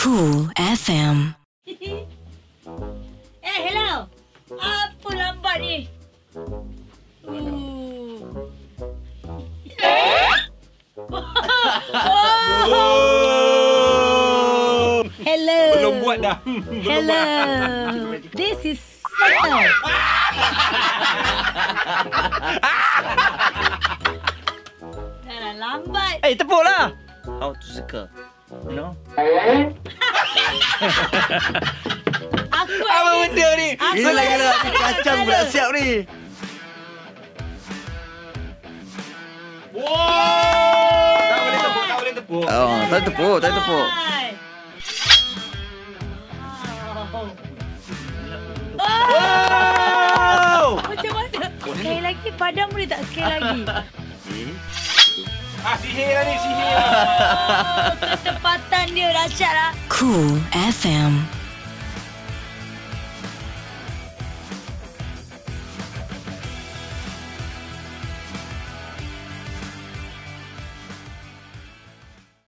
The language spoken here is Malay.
Cool FM. Eh, hello. Apa lambat ni? Uh. Oh. Hello. Belum buat dah. Belum Hello. buat. This is. Dah lah lambat. Eh, tepuk lah. How to circle. You know? Aku Apa benda ni? Aku Gila, ni- gila. Kacang pula siap ni. Wow. Tak boleh tepuk, tak boleh tepuk. Oh, tak tepuk, tak tepuk. Wow. Oh. Wow. Macam mana? Sekali lagi padam boleh tak sekali lagi? Ah, sihir lah ni, sihir. Ketepatan dia dahsyat lah. Cool FM.